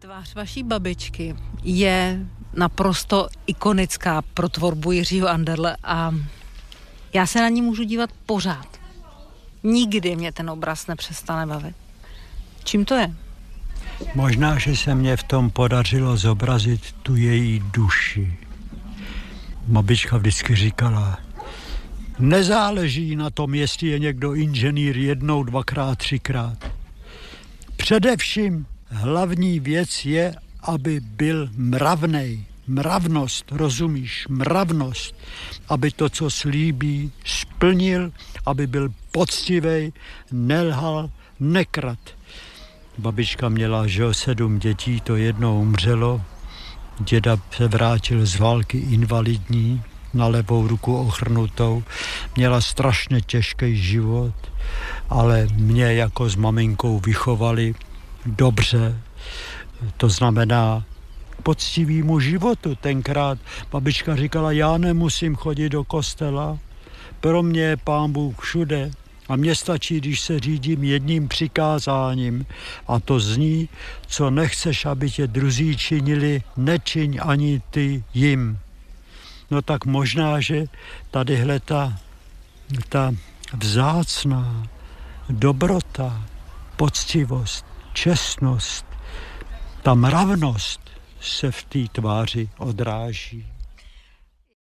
Tvář vaší babičky je naprosto ikonická pro tvorbu Jiřího Anderle a já se na ní můžu dívat pořád. Nikdy mě ten obraz nepřestane bavit. Čím to je? Možná, že se mě v tom podařilo zobrazit tu její duši. Babička vždycky říkala, nezáleží na tom, jestli je někdo inženýr jednou, dvakrát, třikrát. Především hlavní věc je, aby byl mravnej. Mravnost, rozumíš? Mravnost. Aby to, co slíbí, splnil, aby byl poctivý, nelhal, nekrat. Babička měla, že sedm dětí, to jednou umřelo. Děda se vrátil z války invalidní, na levou ruku ochrnutou. Měla strašně těžký život, ale mě jako s maminkou vychovali dobře. To znamená poctivýmu životu. Tenkrát babička říkala, já nemusím chodit do kostela, pro mě je pán Bůh všude. A mně stačí, když se řídím jedním přikázáním. A to zní, co nechceš, aby tě druzí činili, nečiň ani ty jim. No tak možná, že tadyhle ta, ta vzácná dobrota, poctivost, čestnost, ta mravnost se v té tváři odráží.